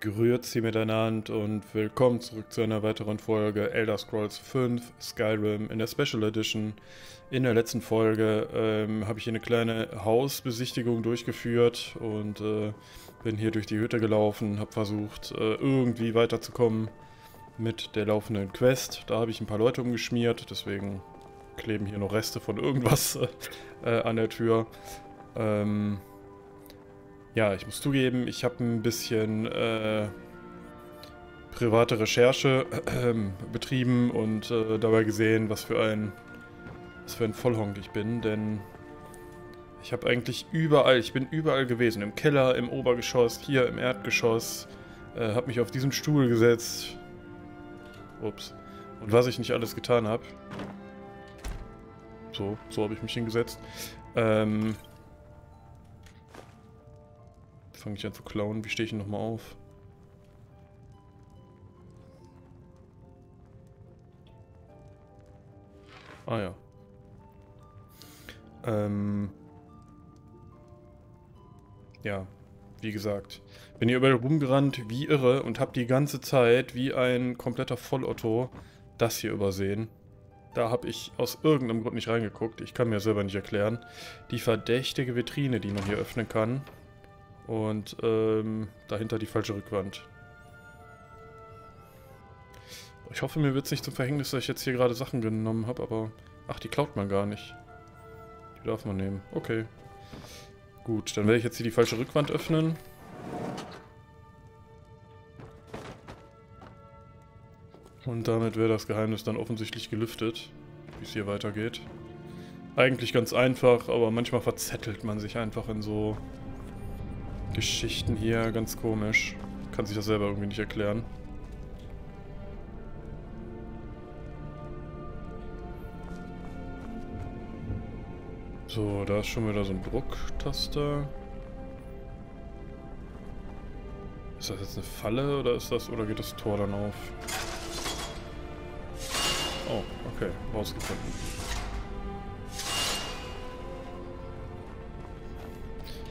Grüezi miteinander und willkommen zurück zu einer weiteren Folge Elder Scrolls 5 Skyrim in der Special Edition. In der letzten Folge ähm, habe ich hier eine kleine Hausbesichtigung durchgeführt und äh, bin hier durch die Hütte gelaufen, habe versucht äh, irgendwie weiterzukommen mit der laufenden Quest. Da habe ich ein paar Leute umgeschmiert, deswegen kleben hier noch Reste von irgendwas äh, an der Tür. Ähm, ja, ich muss zugeben, ich habe ein bisschen äh, private Recherche äh, betrieben und äh, dabei gesehen, was für ein was für ein Vollhonk ich bin, denn ich habe eigentlich überall, ich bin überall gewesen, im Keller, im Obergeschoss, hier im Erdgeschoss, äh, habe mich auf diesen Stuhl gesetzt. Ups. Und was ich nicht alles getan habe. So, so habe ich mich hingesetzt. Ähm, fange ich an zu klauen. Wie stehe ich denn nochmal auf? Ah ja. Ähm. Ja, wie gesagt. Bin hier überall rumgerannt wie irre und habe die ganze Zeit wie ein kompletter Vollotto das hier übersehen. Da habe ich aus irgendeinem Grund nicht reingeguckt. Ich kann mir selber nicht erklären. Die verdächtige Vitrine, die man hier öffnen kann. Und ähm, dahinter die falsche Rückwand. Ich hoffe, mir wird es nicht zum Verhängnis, dass ich jetzt hier gerade Sachen genommen habe, aber... Ach, die klaut man gar nicht. Die darf man nehmen. Okay. Gut, dann werde ich jetzt hier die falsche Rückwand öffnen. Und damit wäre das Geheimnis dann offensichtlich gelüftet, wie es hier weitergeht. Eigentlich ganz einfach, aber manchmal verzettelt man sich einfach in so Geschichten hier, ganz komisch. Kann sich das selber irgendwie nicht erklären. So, da ist schon wieder so ein Drucktaster. Ist das jetzt eine Falle oder ist das oder geht das Tor dann auf? Oh, okay, rausgefunden.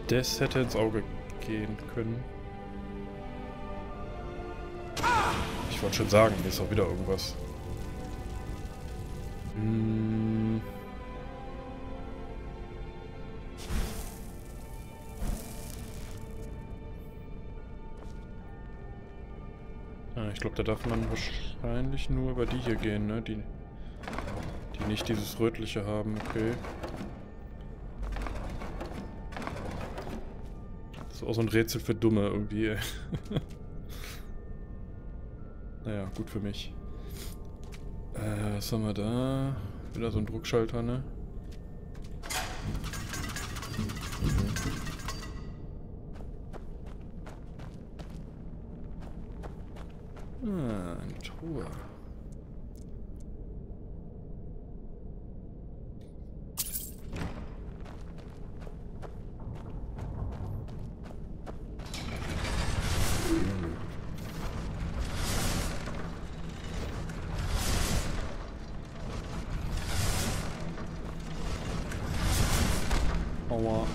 Das hätte ins Auge gehen können. Ich wollte schon sagen, hier ist auch wieder irgendwas. Hm. Ah, ich glaube, da darf man wahrscheinlich nur über die hier gehen, ne? Die, die nicht dieses rötliche haben, okay. Auch so ein Rätsel für Dumme irgendwie. naja, gut für mich. Äh, was haben wir da? Wieder so ein Druckschalter, ne? Aua.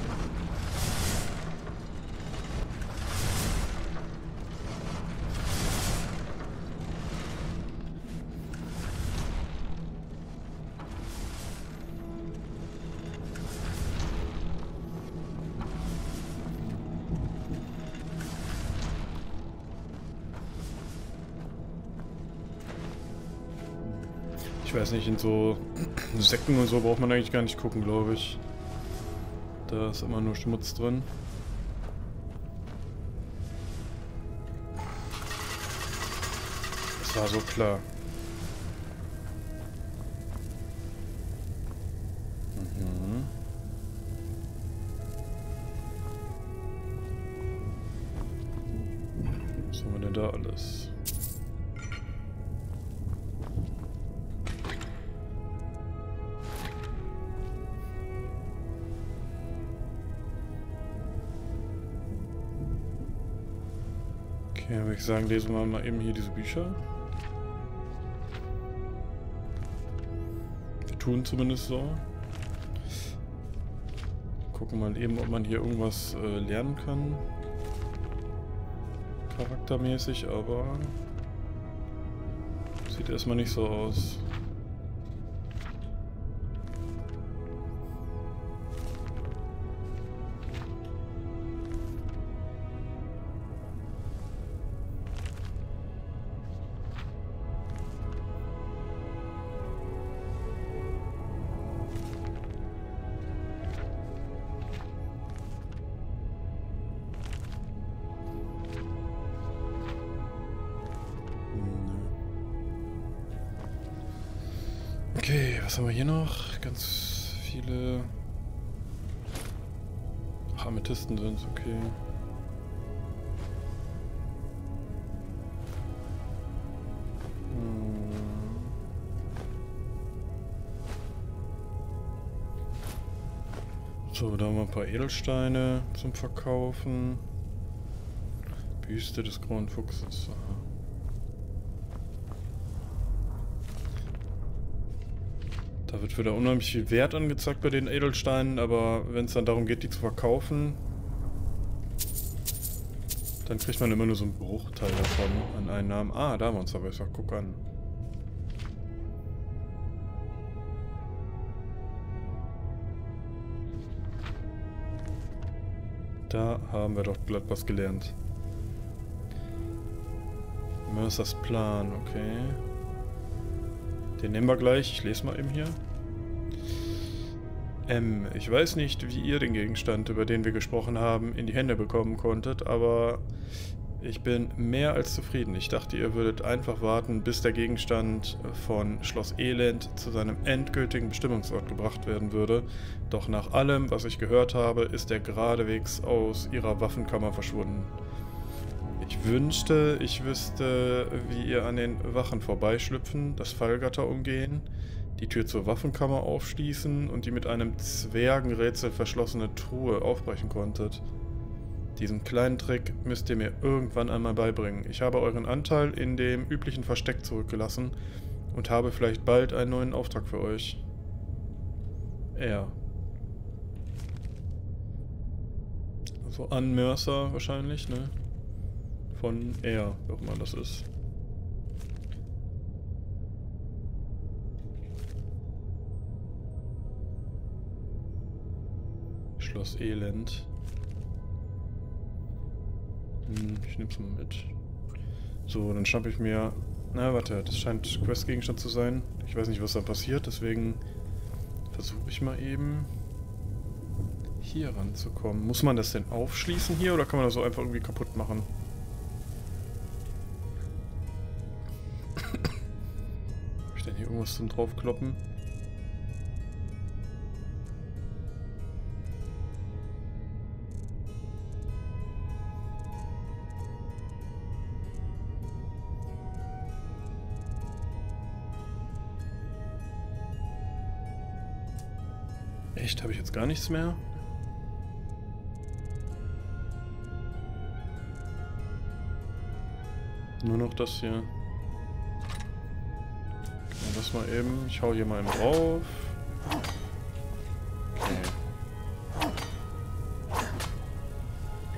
Ich weiß nicht, in so Säcken und so braucht man eigentlich gar nicht gucken, glaube ich. Da ist immer nur Schmutz drin. Das war so klar. Mhm. Was haben wir denn da alles? Okay, würde ich sagen, lesen wir mal eben hier diese Bücher. Wir tun zumindest so. Gucken mal eben, ob man hier irgendwas äh, lernen kann. charaktermäßig, aber sieht erstmal nicht so aus. Was haben wir hier noch? Ganz viele Ach, Amethysten sind okay. Hm. So, da haben wir ein paar Edelsteine zum Verkaufen. Büste des Grauen Fuchses. Aha. Da wird wieder unheimlich viel Wert angezeigt bei den Edelsteinen, aber wenn es dann darum geht, die zu verkaufen, dann kriegt man immer nur so einen Bruchteil davon an Einnahmen. Ah, da haben wir uns aber besser. Guck an. Da haben wir doch glatt was gelernt. Mercers Plan, okay. Den nehmen wir gleich. Ich lese mal eben hier. Ähm, ich weiß nicht, wie ihr den Gegenstand, über den wir gesprochen haben, in die Hände bekommen konntet, aber ich bin mehr als zufrieden. Ich dachte, ihr würdet einfach warten, bis der Gegenstand von Schloss Elend zu seinem endgültigen Bestimmungsort gebracht werden würde. Doch nach allem, was ich gehört habe, ist er geradewegs aus ihrer Waffenkammer verschwunden. Ich wünschte, ich wüsste, wie ihr an den Wachen vorbeischlüpfen, das Fallgatter umgehen, die Tür zur Waffenkammer aufschließen und die mit einem Zwergenrätsel verschlossene Truhe aufbrechen konntet. Diesen kleinen Trick müsst ihr mir irgendwann einmal beibringen. Ich habe euren Anteil in dem üblichen Versteck zurückgelassen und habe vielleicht bald einen neuen Auftrag für euch. Er. Also an Mercer wahrscheinlich, ne? Von er, wer auch immer das ist. Schloss Elend. Hm, ich nehm's mal mit. So, dann schnapp ich mir... Na, warte, das scheint Questgegenstand zu sein. Ich weiß nicht, was da passiert, deswegen versuche ich mal eben hier ranzukommen. Muss man das denn aufschließen hier oder kann man das so einfach irgendwie kaputt machen? Irgendwas zum draufkloppen? Echt, habe ich jetzt gar nichts mehr? Nur noch das hier mal eben. Ich hau hier mal eben drauf. Okay.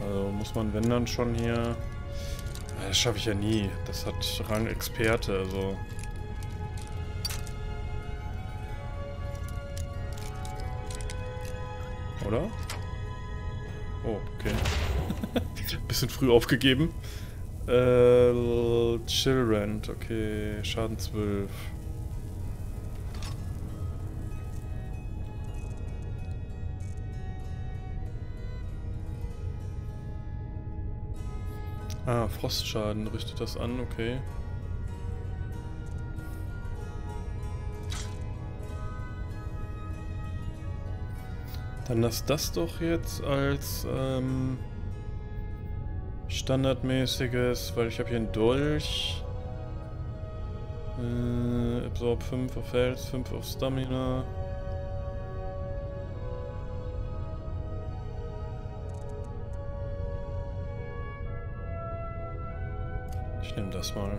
Also muss man, wenn dann schon hier... Das schaffe ich ja nie. Das hat Rang Experte, also... Oder? Oh, okay. Bisschen früh aufgegeben. Äh, Chillrent, okay. Schaden 12. Ah, Frostschaden richtet das an, okay. Dann lass das doch jetzt als ähm, standardmäßiges, weil ich habe hier einen Dolch. Äh, Absorb 5 auf Health, 5 auf Stamina. Nehme das mal.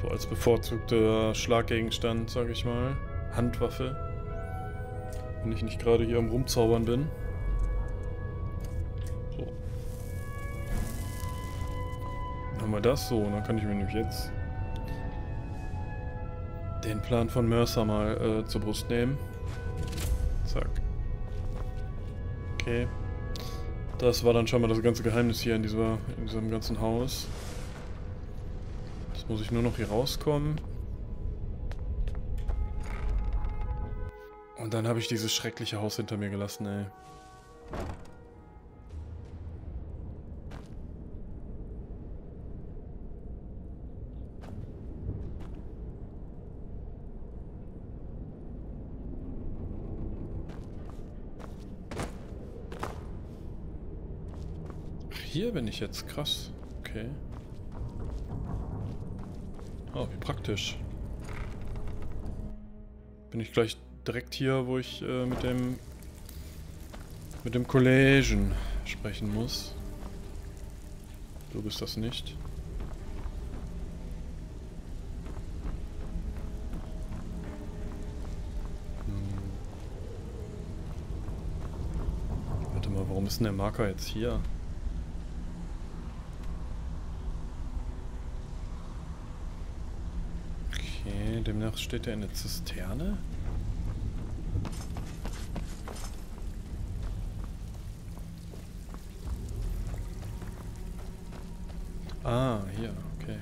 So als bevorzugter Schlaggegenstand, sage ich mal. Handwaffe. Wenn ich nicht gerade hier am Rumzaubern bin. So. haben wir das so. Und dann kann ich mir nämlich jetzt den Plan von Mercer mal äh, zur Brust nehmen. Zack. Okay. Das war dann schon mal das ganze Geheimnis hier in, dieser, in diesem ganzen Haus. Jetzt muss ich nur noch hier rauskommen. Und dann habe ich dieses schreckliche Haus hinter mir gelassen, ey. hier bin ich jetzt. Krass. Okay. Oh, wie praktisch. Bin ich gleich direkt hier, wo ich äh, mit dem mit dem Kollegen sprechen muss. Du bist das nicht. Hm. Warte mal, warum ist denn der Marker jetzt hier? Demnach steht er in der Zisterne. Ah, hier, okay.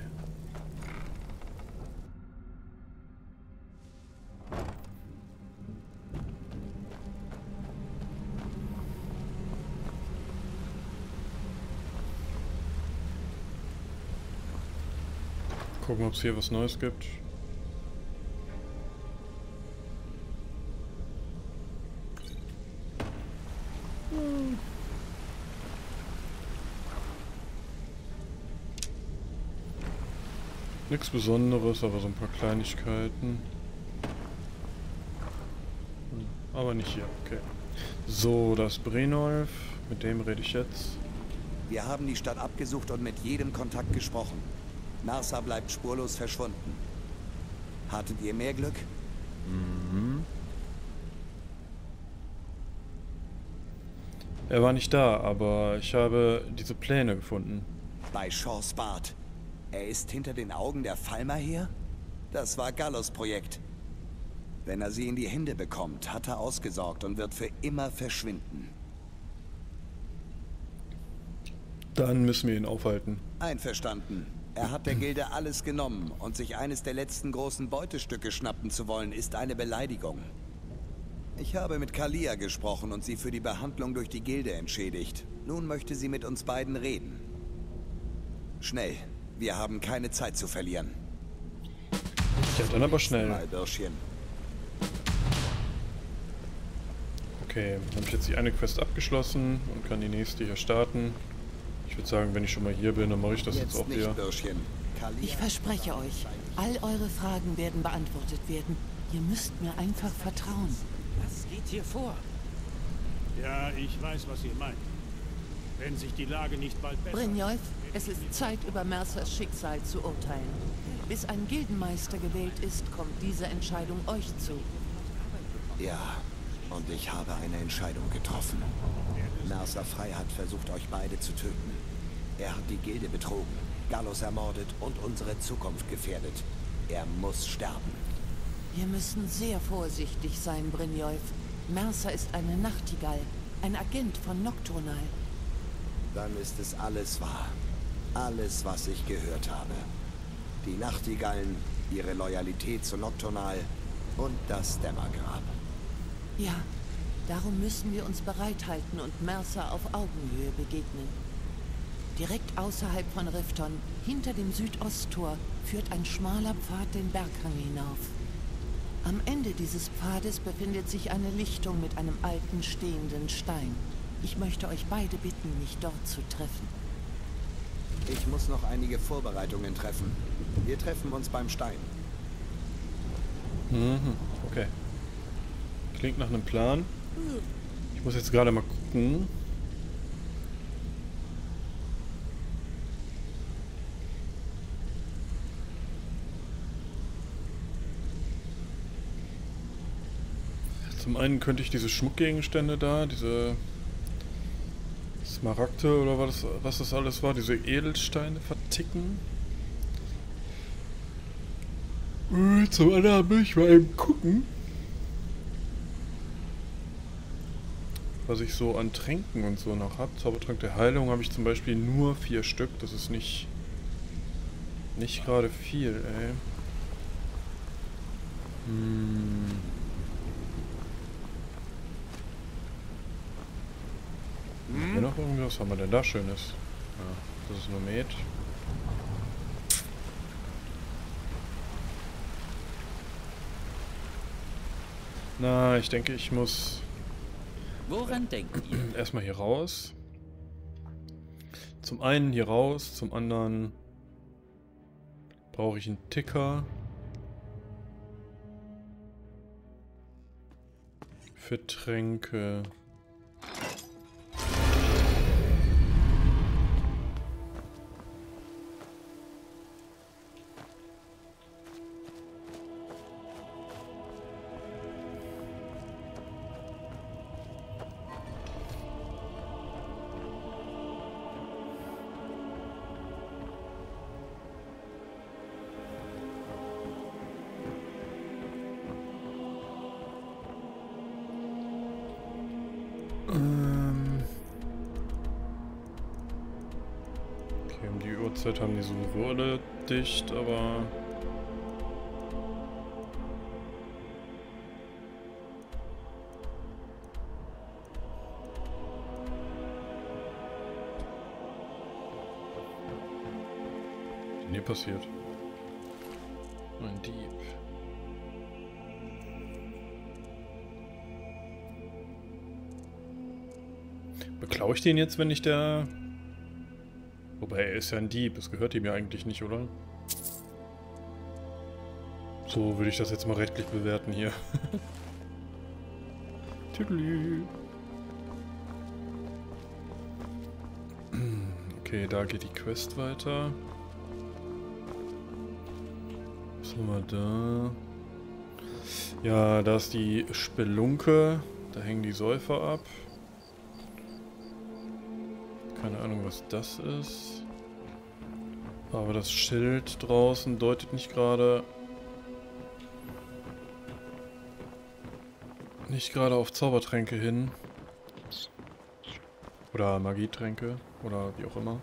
Gucken, ob es hier was Neues gibt. Nichts Besonderes, aber so ein paar Kleinigkeiten. Hm, aber nicht hier, okay. So, das Brenolf, mit dem rede ich jetzt. Wir haben die Stadt abgesucht und mit jedem Kontakt gesprochen. Narsa bleibt spurlos verschwunden. Hattet ihr mehr Glück? Mhm. Er war nicht da, aber ich habe diese Pläne gefunden. Bei Shaws Bart. Er ist hinter den Augen der Falmer her? Das war Gallos Projekt. Wenn er sie in die Hände bekommt, hat er ausgesorgt und wird für immer verschwinden. Dann müssen wir ihn aufhalten. Einverstanden. Er hat der Gilde alles genommen und sich eines der letzten großen Beutestücke schnappen zu wollen, ist eine Beleidigung. Ich habe mit Kalia gesprochen und sie für die Behandlung durch die Gilde entschädigt. Nun möchte sie mit uns beiden reden. Schnell, wir haben keine Zeit zu verlieren. Ja, dann aber schnell. Okay, dann habe ich jetzt die eine Quest abgeschlossen und kann die nächste hier starten. Ich würde sagen, wenn ich schon mal hier bin, dann mache ich das jetzt, jetzt auch hier. Ich verspreche euch, all eure Fragen werden beantwortet werden. Ihr müsst mir einfach vertrauen. Was geht hier vor? Ja, ich weiß, was ihr meint. Wenn sich die Lage nicht bald bessert... Brynjolf, es ist Zeit, über Mercers Schicksal zu urteilen. Bis ein Gildenmeister gewählt ist, kommt diese Entscheidung euch zu. Ja, und ich habe eine Entscheidung getroffen. Mercer Frei hat versucht, euch beide zu töten. Er hat die Gilde betrogen, Gallus ermordet und unsere Zukunft gefährdet. Er muss sterben. Wir müssen sehr vorsichtig sein, Brynjolf. Mercer ist eine Nachtigall, ein Agent von Nocturnal. Dann ist es alles wahr. Alles, was ich gehört habe. Die Nachtigallen, ihre Loyalität zu Nocturnal und das Dämmergrab. Ja, darum müssen wir uns bereithalten und Mercer auf Augenhöhe begegnen. Direkt außerhalb von Rifton, hinter dem Südosttor, führt ein schmaler Pfad den Berghang hinauf. Am Ende dieses Pfades befindet sich eine Lichtung mit einem alten stehenden Stein. Ich möchte euch beide bitten, mich dort zu treffen. Ich muss noch einige Vorbereitungen treffen. Wir treffen uns beim Stein. Mhm, okay. Klingt nach einem Plan. Ich muss jetzt gerade mal gucken. Zum einen könnte ich diese Schmuckgegenstände da, diese Smaragde oder was, was das alles war, diese Edelsteine verticken. Äh, zum anderen will ich mal eben gucken, was ich so an Tränken und so noch habe. Zaubertrank der Heilung habe ich zum Beispiel nur vier Stück. Das ist nicht, nicht gerade viel, ey. Hm. Hier noch irgendwas? Was haben wir denn da Schönes? Ja, das ist nur Met. Na, ich denke, ich muss Woran denkt ihr? erstmal hier raus. Zum einen hier raus, zum anderen brauche ich einen Ticker. Für Tränke. Uhrzeit haben die sowieso alle dicht, aber... Hier passiert? Ein Dieb. Beklaue ich den jetzt, wenn ich der... Wobei, er ist ja ein Dieb. Es gehört ihm ja eigentlich nicht, oder? So würde ich das jetzt mal rechtlich bewerten hier. Tüdelü. Okay, da geht die Quest weiter. Was haben wir da? Ja, da ist die Spelunke. Da hängen die Säufer ab. Keine Ahnung, was das ist. Aber das Schild draußen deutet nicht gerade... Nicht gerade auf Zaubertränke hin. Oder Magietränke. Oder wie auch immer.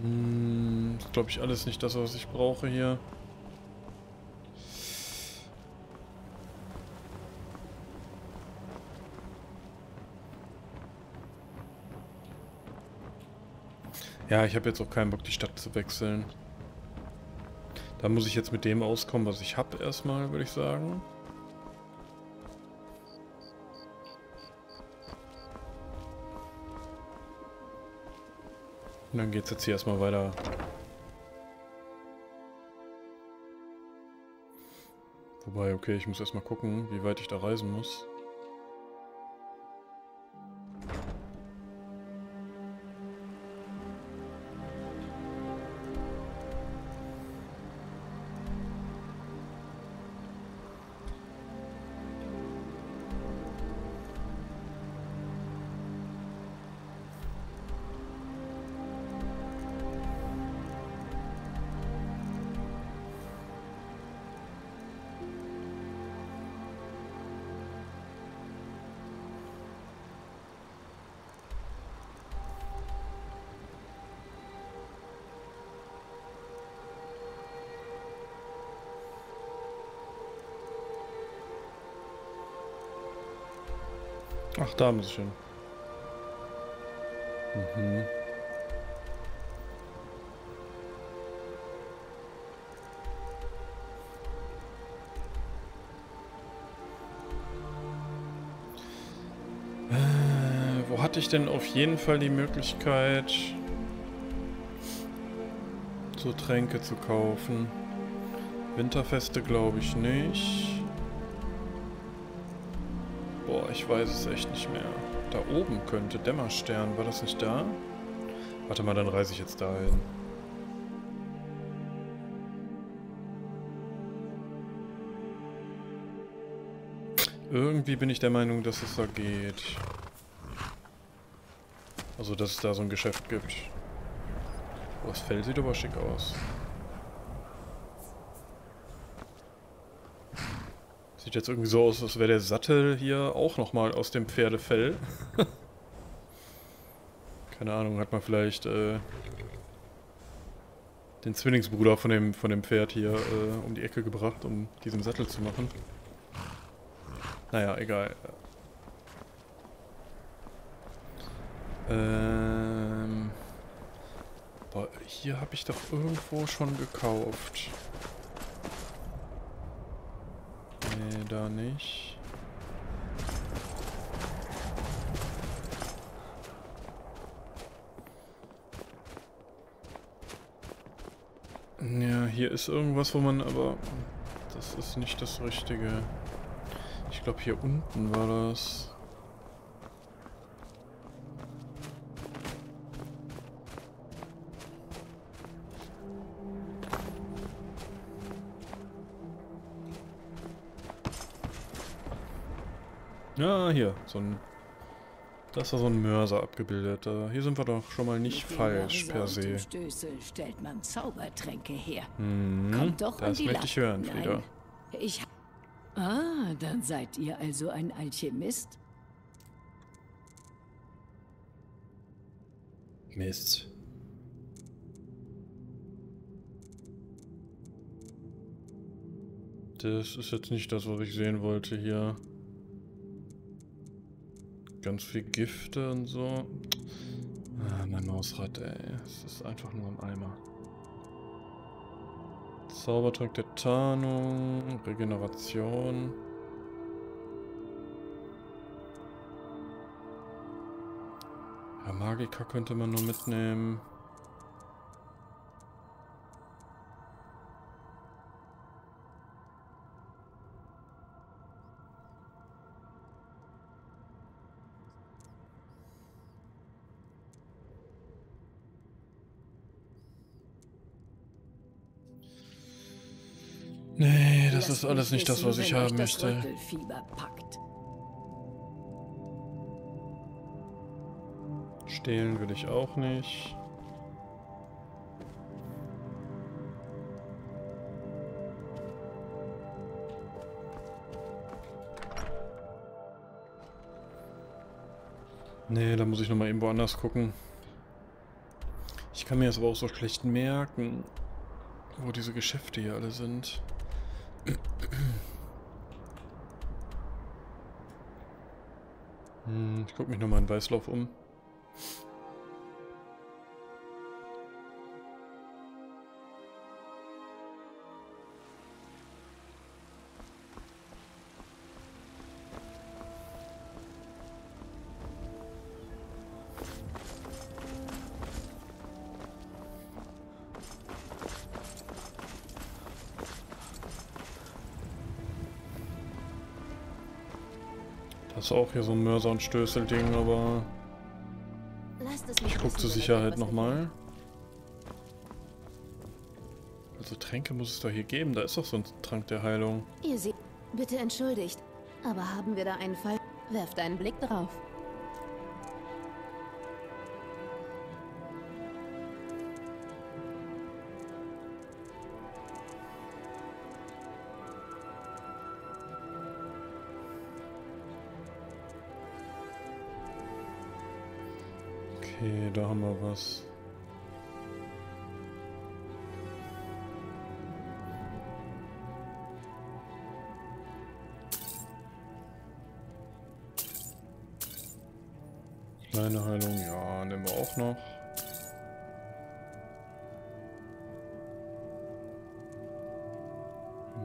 Hm, ist glaube ich alles nicht das, was ich brauche hier. Ja, ich habe jetzt auch keinen Bock, die Stadt zu wechseln. Da muss ich jetzt mit dem auskommen, was ich habe erstmal, würde ich sagen. Und dann geht's jetzt hier erstmal weiter. Wobei, okay, ich muss erstmal gucken, wie weit ich da reisen muss. Ach, da muss ich hin. Mhm. Äh, wo hatte ich denn auf jeden Fall die Möglichkeit, so Tränke zu kaufen? Winterfeste glaube ich nicht. Ich weiß es echt nicht mehr. Da oben könnte Dämmerstern. War das nicht da? Warte mal, dann reise ich jetzt dahin. Irgendwie bin ich der Meinung, dass es da geht. Also, dass es da so ein Geschäft gibt. Oh, das Fell sieht aber schick aus. Sieht jetzt irgendwie so aus, als wäre der Sattel hier auch nochmal aus dem Pferdefell. Keine Ahnung, hat man vielleicht äh, den Zwillingsbruder von dem, von dem Pferd hier äh, um die Ecke gebracht, um diesen Sattel zu machen. Naja, egal. Ähm, boah, hier habe ich doch irgendwo schon gekauft. Nee, da nicht. Ja, hier ist irgendwas, wo man aber... Das ist nicht das Richtige. Ich glaube, hier unten war das. Ja, hier, so ein... Da ist da so ein Mörser abgebildet. Uh, hier sind wir doch schon mal nicht falsch per se. Stößel stellt man Zaubertränke her. Hm, Kommt doch das möchte ich hören, Frieda. Ich. Ah, dann seid ihr also ein Alchemist? Mist. Das ist jetzt nicht das, was ich sehen wollte hier. Ganz viel Gifte und so. Ah, mein Mausrad, ey. Es ist einfach nur ein Eimer. Zaubertrank der Tarnung, Regeneration. Ja, Magika könnte man nur mitnehmen. Das ist alles nicht das, was ich haben möchte. Stehlen will ich auch nicht. Nee, da muss ich nochmal eben woanders gucken. Ich kann mir das aber auch so schlecht merken, wo diese Geschäfte hier alle sind. Hm, ich gucke mich nochmal in Weißlauf um. Ist auch hier so ein Mörser- und Stößel-Ding, aber ich gucke wissen, zur Sicherheit nochmal. Also Tränke muss es doch hier geben. Da ist doch so ein Trank der Heilung. Ihr seht, bitte entschuldigt, aber haben wir da einen Fall? Werft einen Blick drauf. Okay, da haben wir was. Kleine Heilung, ja, nehmen wir auch noch.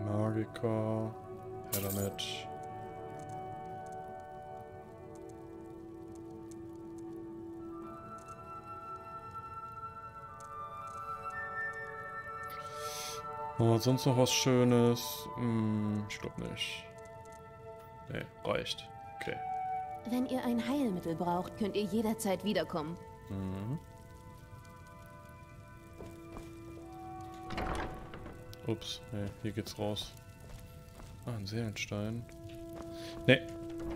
Magiker, her damit. Oh, sonst noch was Schönes? Hm, ich glaube nicht. Nee, reicht. Okay. Wenn ihr ein Heilmittel braucht, könnt ihr jederzeit wiederkommen. Mhm. Ups, nee, hier geht's raus. Ah, ein Seelenstein. Ne,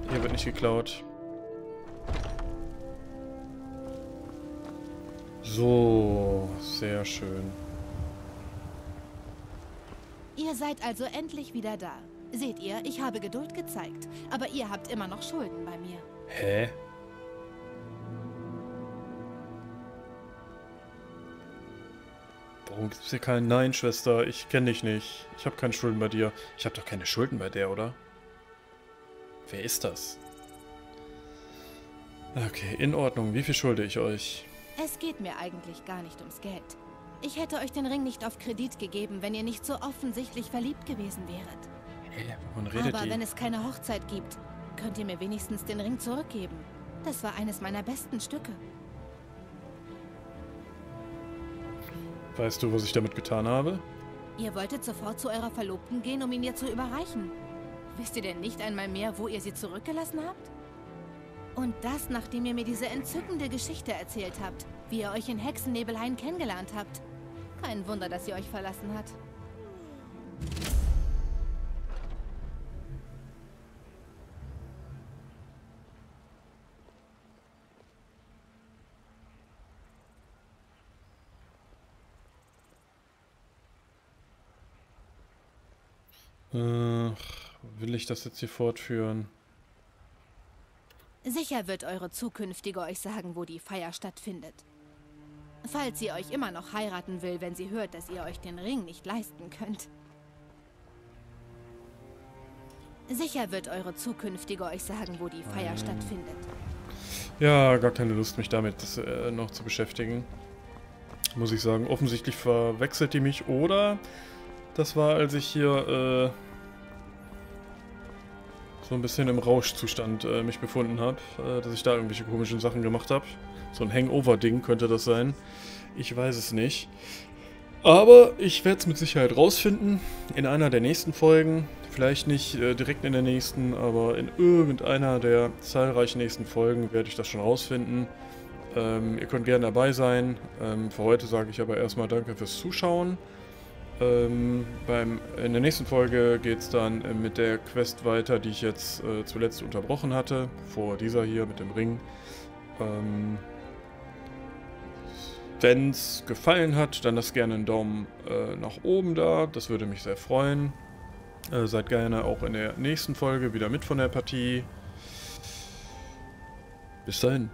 hier wird nicht geklaut. So, sehr schön. Ihr seid also endlich wieder da. Seht ihr, ich habe Geduld gezeigt. Aber ihr habt immer noch Schulden bei mir. Hä? Warum gibt's hier keinen Nein, Schwester? Ich kenne dich nicht. Ich habe keine Schulden bei dir. Ich habe doch keine Schulden bei der, oder? Wer ist das? Okay, in Ordnung. Wie viel schulde ich euch? Es geht mir eigentlich gar nicht ums Geld. Ich hätte euch den Ring nicht auf Kredit gegeben, wenn ihr nicht so offensichtlich verliebt gewesen wäret. Wovon redet Aber die? wenn es keine Hochzeit gibt, könnt ihr mir wenigstens den Ring zurückgeben. Das war eines meiner besten Stücke. Weißt du, was ich damit getan habe? Ihr wolltet sofort zu eurer Verlobten gehen, um ihn ihr zu überreichen. Wisst ihr denn nicht einmal mehr, wo ihr sie zurückgelassen habt? Und das, nachdem ihr mir diese entzückende Geschichte erzählt habt, wie ihr euch in Hexennebelhain kennengelernt habt. Kein Wunder, dass sie euch verlassen hat. Äh, will ich das jetzt hier fortführen? Sicher wird eure zukünftige euch sagen, wo die Feier stattfindet. Falls sie euch immer noch heiraten will, wenn sie hört, dass ihr euch den Ring nicht leisten könnt. Sicher wird eure zukünftige euch sagen, wo die Feier stattfindet. Ja, gar keine Lust, mich damit äh, noch zu beschäftigen. Muss ich sagen. Offensichtlich verwechselt die mich. Oder das war, als ich hier äh, so ein bisschen im Rauschzustand äh, mich befunden habe. Äh, dass ich da irgendwelche komischen Sachen gemacht habe. So ein Hangover-Ding könnte das sein. Ich weiß es nicht. Aber ich werde es mit Sicherheit rausfinden in einer der nächsten Folgen. Vielleicht nicht äh, direkt in der nächsten, aber in irgendeiner der zahlreichen nächsten Folgen werde ich das schon rausfinden. Ähm, ihr könnt gerne dabei sein. Ähm, für heute sage ich aber erstmal danke fürs Zuschauen. Ähm, beim, in der nächsten Folge geht es dann äh, mit der Quest weiter, die ich jetzt äh, zuletzt unterbrochen hatte. Vor dieser hier mit dem Ring. Ähm, Wenn es gefallen hat, dann lasst gerne einen Daumen äh, nach oben da. Das würde mich sehr freuen. Äh, seid gerne auch in der nächsten Folge wieder mit von der Partie. Bis dahin.